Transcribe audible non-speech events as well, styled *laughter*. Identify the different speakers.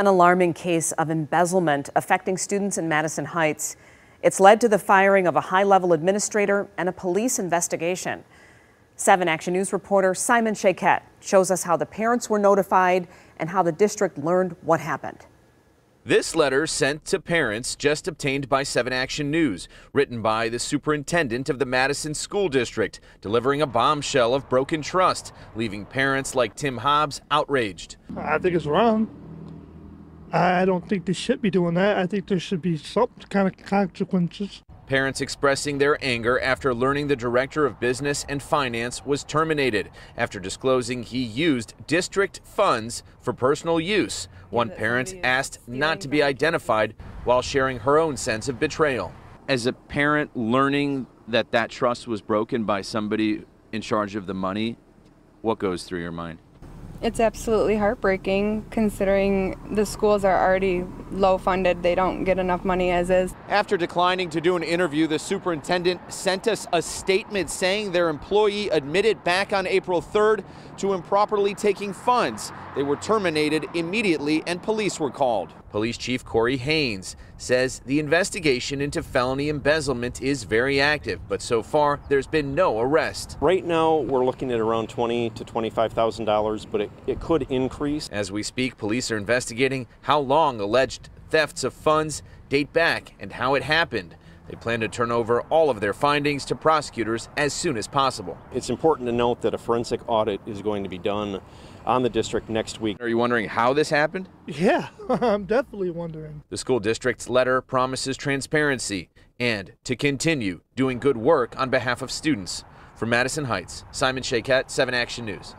Speaker 1: An alarming case of embezzlement affecting students in Madison Heights. It's led to the firing of a high level administrator and a police investigation. 7 Action News reporter Simon Shaykhet shows us how the parents were notified and how the district learned what happened.
Speaker 2: This letter sent to parents just obtained by 7 Action News, written by the superintendent of the Madison School District, delivering a bombshell of broken trust, leaving parents like Tim Hobbs outraged.
Speaker 3: I think it's wrong. I don't think they should be doing that. I think there should be some kind of consequences.
Speaker 2: Parents expressing their anger after learning the director of business and finance was terminated after disclosing he used district funds for personal use. One parent asked not to be identified while sharing her own sense of betrayal.
Speaker 4: As a parent, learning that that trust was broken by somebody in charge of the money, what goes through your mind?
Speaker 5: It's absolutely heartbreaking considering the schools are already low funded. They don't get enough money as is.
Speaker 2: After declining to do an interview, the superintendent sent us a statement saying their employee admitted back on April 3rd to improperly taking funds. They were terminated immediately and police were called. Police Chief Corey Haynes says the investigation into felony embezzlement is very active, but so far there's been no arrest.
Speaker 6: Right now we're looking at around twenty to twenty-five thousand dollars, but it, it could increase.
Speaker 2: As we speak, police are investigating how long alleged thefts of funds date back and how it happened. They plan to turn over all of their findings to prosecutors as soon as possible.
Speaker 6: It's important to note that a forensic audit is going to be done on the district next week.
Speaker 2: Are you wondering how this happened?
Speaker 3: Yeah, *laughs* I'm definitely wondering.
Speaker 2: The school district's letter promises transparency and to continue doing good work on behalf of students. From Madison Heights, Simon Shaykhet, 7 Action News.